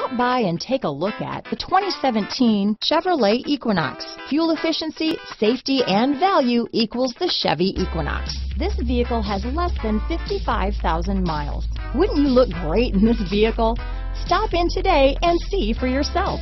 Stop by and take a look at the 2017 Chevrolet Equinox. Fuel efficiency, safety, and value equals the Chevy Equinox. This vehicle has less than 55,000 miles. Wouldn't you look great in this vehicle? Stop in today and see for yourself.